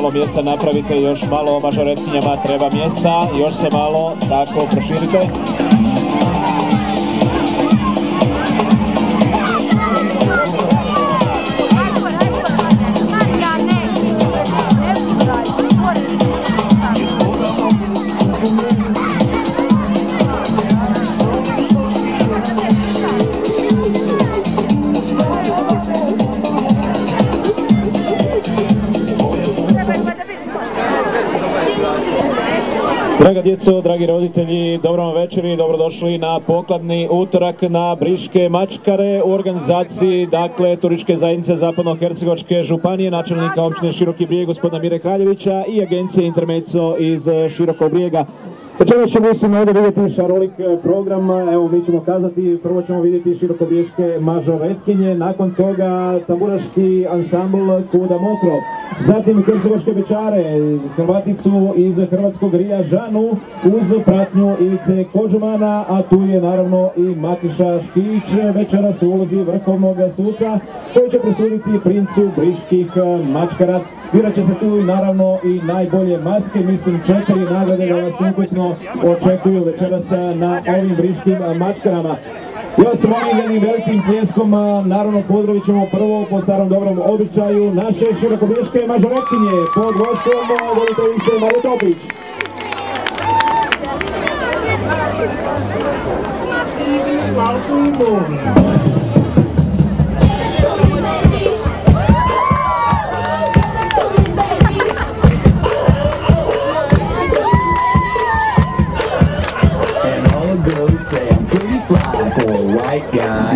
Malo mjesta napravite, još malo mažoretkinjama treba mjesta, još se malo tako proširite. Draga djeco, dragi roditelji, dobro vam večer i dobrodošli na pokladni utorak na Briške mačkare u organizaciji dakle Turističke zajednice Zapadno-Hercegovačke županije, načelnika općine Široki brijeg gospodina Mire Kraljevića i agencije Intermeco iz Širokog brijega. Večeras ćemo uistinu ovdje vidjeti šarolik e, program, evo mi ćemo kazati, prvo ćemo vidjeti širokobriješke mažoretkinje, nakon toga tamburaški ansambl Kuda Mokro, zatim Hercegovačke bečare, Hrvaticu iz Hrvatskog Rija Žanu uz pratnju Ivice Kođumana, a tu je naravno i Matiša Škić, večeras u ulozi vrhovnog suca koji će presuditi princu briških e, mačkara. Birat će se tu i naravno i najbolje maske, mislim četiri nagrade da vas očekuju večeras na ovim briškim mačkarama. Ja se molim jednim velikim pljeskom, naravno pozdravit ćemo prvo po starom dobrom običaju naše širokobriješke mažoretkinje pod vodstvom voditeljice Marije Topić. And for a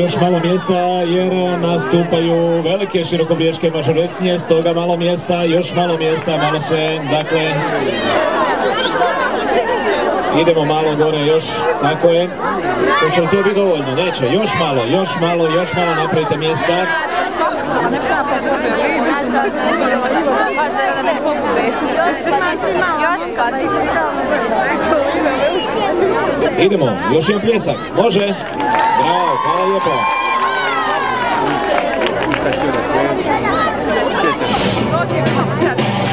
Još malo mjesta jer nastupaju velike širokobriješke mažoretkinje, stoga malo mjesta, još malo mjesta, malo sve, dakle... Idemo malo gore još, tako je. Hoće li to biti dovoljno? Neće, još malo, još malo, još malo napravite mjesta. Idemo, još jedan pljesak, može? 好，要跑。了，谢谢。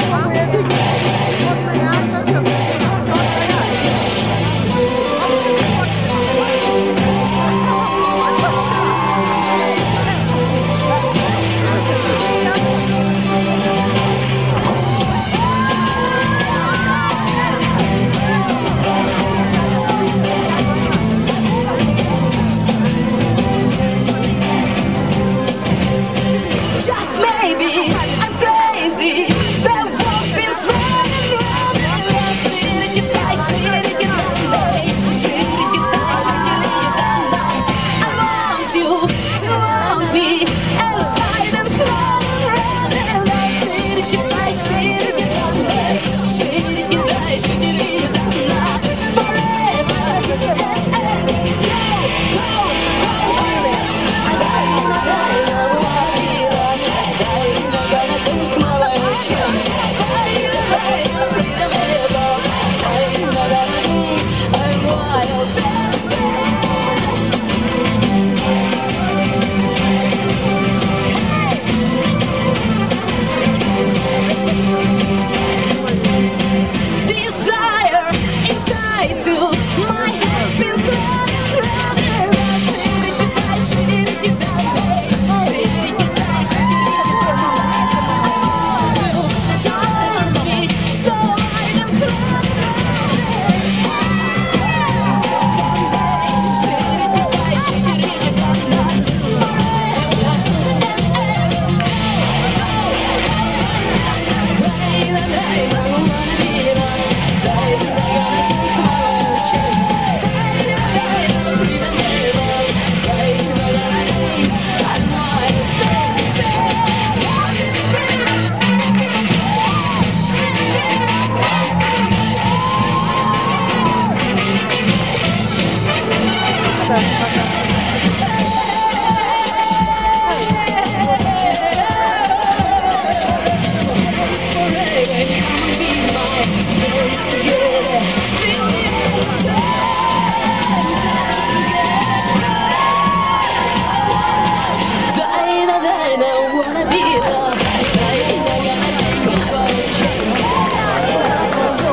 Yes.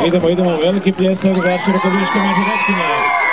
Idemo, idemo, veliki pljesak za Čirakoviške mažoretkinje.